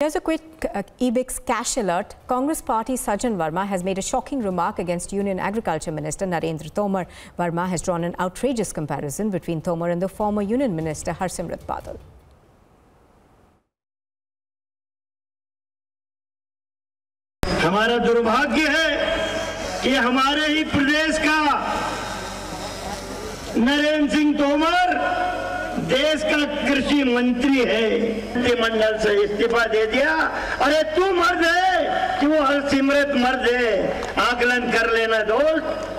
Here's a quick uh, EBIX cash alert. Congress party Sajjan Verma has made a shocking remark against Union Agriculture Minister Narendra Tomar. Verma has drawn an outrageous comparison between Tomar and the former Union Minister Harsimrat Badal. हमारा दुर्भाग्य है कि हमारे ही प्रदेश का नरेंद्र सिंह तोमर देश का कृषि मंत्री है मंत्रिमंडल से इस्तीफा दे दिया अरे तू मर्द है कि वो हरसिमरत मर्द है आकलन कर लेना दोस्त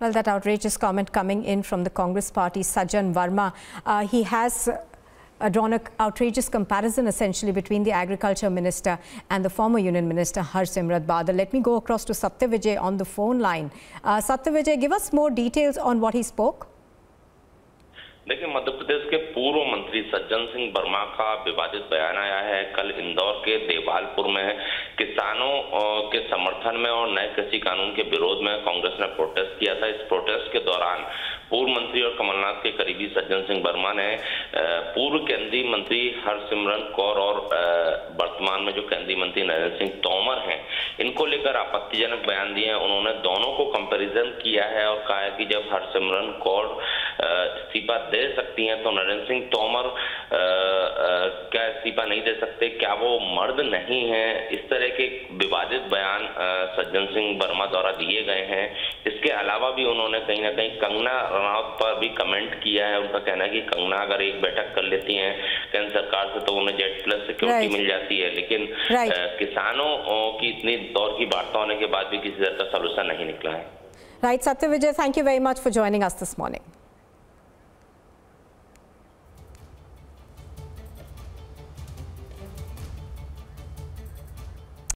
Well, that outrageous comment coming in from the Congress party, Sajjan Verma. Uh, he has uh, drawn an outrageous comparison essentially between the agriculture minister and the former union minister Harsimrat Badal. Let me go across to Satyavijay on the phone line. Uh, Satyavijay, give us more details on what he spoke. देखिए, मध्य प्रदेश के पूर्व मंत्री सज्जन सिंह वर्मा का विवादित बयान आया है। कल इंदौर के देवालपुर में किसानों के समर्थन में और नए कृषि कानून के विरोध में कांग्रेस ने प्रोटेस्ट किया था। इस प्रोटेस्ट के दौरान पूर्व मंत्री और कमलनाथ के करीबी सज्जन सिंह वर्मा ने पूर्व केंद्रीय मंत्री हरसिमरन कौर और वर्तमान में जो केंद्रीय मंत्री नरेंद्र सिंह तोमर हैं, इनको लेकर आपत्तिजनक बयान दिए हैं। उन्होंने दोनों को कंपेरिजन किया है और कहा है कि जब हरसिमरन कौर इस्तीफा दे सकती हैं तो नरेंद्र सिंह तोमर क्या इस्तीफा नहीं दे सकते। क्या वो मर्द नहीं है? इस तरह के विवादित बयान सज्जन सिंह वर्मा द्वारा दिए गए हैं। इसके अलावा भी उन्होंने कहीं ना कहीं कंगना रनौत पर भी कमेंट किया है। उनका कहना है कि कंगना अगर एक बैठक कर लेती हैं केंद्र सरकार से तो उन्हें जेट प्लस सिक्योरिटी मिल जाती है। लेकिन किसानों की इतनी दौर की वार्ता होने के बाद भी किसी तरह का सोल्यूशन नहीं निकला है। Right, Satya Vijay, thank you very much for joining us this morning.